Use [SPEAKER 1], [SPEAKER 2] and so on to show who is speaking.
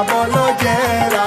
[SPEAKER 1] I'm bolo jera.